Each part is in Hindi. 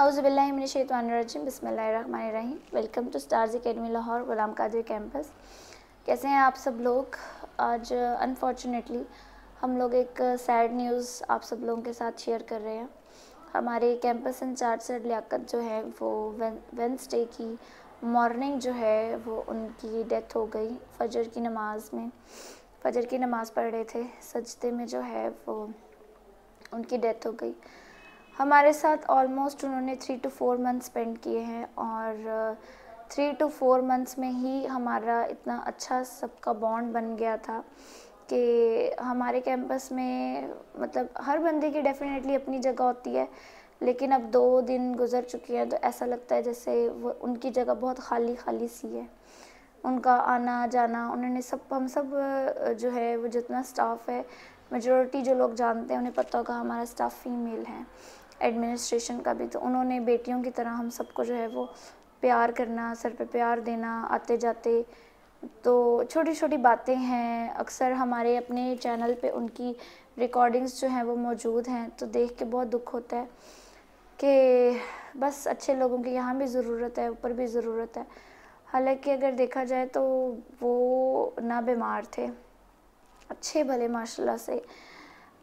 अउज़बिल्लिमिनशैतवानरजीम बसमीम welcome to Stars Academy Lahore, Ghulam Qadir campus. कैसे हैं आप सब लोग? आज अनफॉर्चुनेटली हम लोग एक सैड न्यूज़ आप सब लोगों के साथ शेयर कर रहे हैं। हमारे कैंपस इंचार्ज सर लियाकत जो है, वो वेंसडे की मॉर्निंग जो है, वो उनकी डेथ हो गई फजर की नमाज़ में। फजर की नमाज़ पढ़ रहे थे, सजदे में जो है, वो उनकी डेथ हो गई। हमारे साथ ऑलमोस्ट उन्होंने three two four month spend किए हैं और थ्री टू फोर मंथ्स में ही हमारा इतना अच्छा सबका बॉन्ड बन गया था कि हमारे कैंपस में मतलब हर बंदे की डेफिनेटली अपनी जगह होती है, लेकिन अब दो दिन गुजर चुके हैं तो ऐसा लगता है जैसे वो उनकी जगह बहुत खाली खाली सी है। उनका आना जाना, उन्होंने सब, हम सब जो है, वो जितना स्टाफ है मेजोरिटी जो लोग जानते हैं, उन्हें पता होगा हमारा स्टाफ फीमेल है। एडमिनिस्ट्रेशन का भी तो उन्होंने बेटियों की तरह हम सबको जो है वो प्यार करना, सर पे प्यार देना आते जाते तो छोटी छोटी बातें हैं, अक्सर हमारे अपने चैनल पे उनकी रिकॉर्डिंग्स जो हैं वो मौजूद हैं तो देख के बहुत दुख होता है कि बस अच्छे लोगों की यहाँ भी ज़रूरत है, ऊपर भी ज़रूरत है। हालाँकि अगर देखा जाए तो वो ना बीमार थे, अच्छे भले माशाल्लाह से।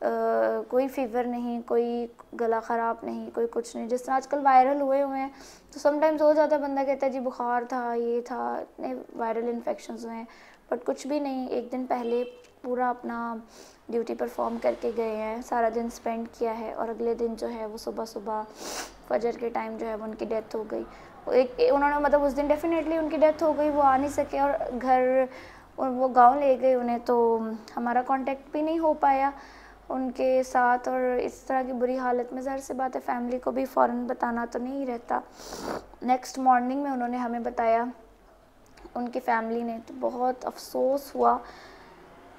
कोई फीवर नहीं, कोई गला ख़राब नहीं, कोई कुछ नहीं। जिस तरह आजकल वायरल हुए हुए हैं तो समटाइम्स हो जाता है, बंदा कहता है, जी, बुखार था, ये था, इतने वायरल इन्फेक्शन हुए हैं। बट कुछ भी नहीं, एक दिन पहले पूरा अपना ड्यूटी परफॉर्म करके गए हैं, सारा दिन स्पेंड किया है और अगले दिन जो है, वो सुबह सुबह फजर के टाइम जो है, वो उनकी डेथ हो गई। एक उन्होंने मतलब उस दिन डेफिनेटली उनकी डेथ हो गई, वो आ नहीं सके और घर, वो गाँव ले गए उन्हें तो हमारा कांटेक्ट भी नहीं हो पाया। उनके साथ और इस तरह की बुरी हालत में ज़र से बात है फैमिली को भी फ़ौर बताना तो नहीं रहता। नेक्स्ट मॉर्निंग में उन्होंने हमें बताया, उनकी फैमिली ने तो बहुत अफसोस हुआ।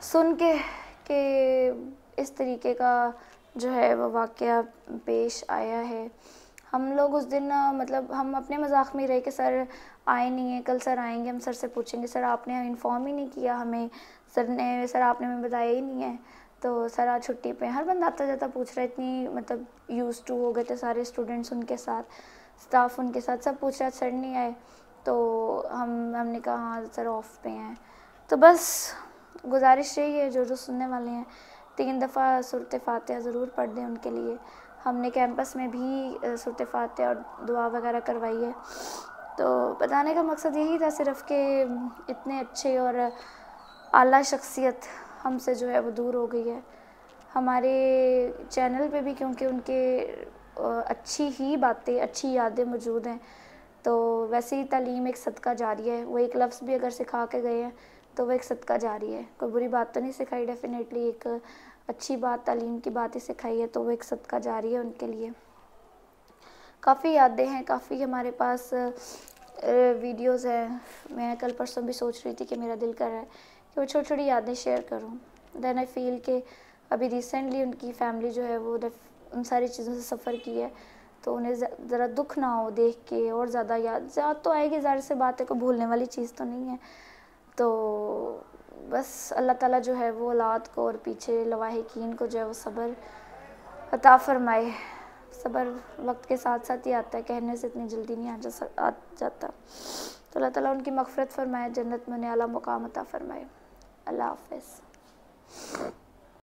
सुन के, कि इस तरीके का जो है वो वाक़ पेश आया है। हम लोग उस दिन मतलब हम अपने मज़ाक में रहे कि, सर, आए नहीं है, कल सर आएँगे, हम सर से पूछेंगे। सर, आपने इन्फॉर्म ही नहीं किया हमें। सर ने, सर आपने हमें बताया ही नहीं है। तो सर आज छुट्टी पे हर बंदा आता जाता पूछ रहा है, इतनी मतलब यूज़ टू हो गए थे सारे स्टूडेंट्स उनके साथ स्टाफ उनके साथ, सब पूछ रहा सर, नहीं आए। तो हम, हमने कहा हाँ सर ऑफ़ पे हैं। तो बस गुजारिश यही है, जो जो सुनने वाले हैं। तीन दफ़ा सुरत फ़ातह ज़रूर पढ़ दें उनके लिए। हमने कैंपस में भी सुरत फ़ातह और दुआ वगैरह करवाई है। तो बताने का मकसद यही था सिर्फ़ कि इतने अच्छे और आला शख्सियत हमसे जो है वो दूर हो गई है। हमारे चैनल पे भी क्योंकि उनके अच्छी ही बातें, अच्छी यादें मौजूद हैं तो वैसे ही तालीम एक सदका जारी है। वो एक लफ्ज़ भी अगर सिखा के गए हैं तो वो एक सदका जारी है। कोई बुरी बात तो नहीं सिखाई, डेफिनेटली एक अच्छी बात, तालीम की बात ही सिखाई है तो वो एक सदका जारी है उनके लिए। काफ़ी यादें हैं, काफ़ी हमारे पास वीडियोज़ हैं। मैं कल परसों भी सोच रही थी कि मेरा दिल कर रहा है कि वो छोटी छोटी यादें शेयर करूँ। देन आई फील कि अभी रिसेंटली उनकी फैमिली जो है वो उन सारी चीज़ों से सफ़र की है। तो उन्हें ज़रा दुख ना हो देख के और ज़्यादा याद याद तो आएगी, ज़ाहिर से बात है को भूलने वाली चीज़ तो नहीं है। तो बस अल्लाह ताला जो है वो औलाद को और पीछे लवाहिकीन को जो है वो सब्र अता फरमाए। सब्र वक्त के साथ साथ ही आता है, कहने से इतनी जल्दी नहीं आ जा आ जाता। तो अल्लाह ताला उनकी मफ़रत फरमाए, जन्नत में आला मुकाम अता फरमाए। अल्लाह हाफिज़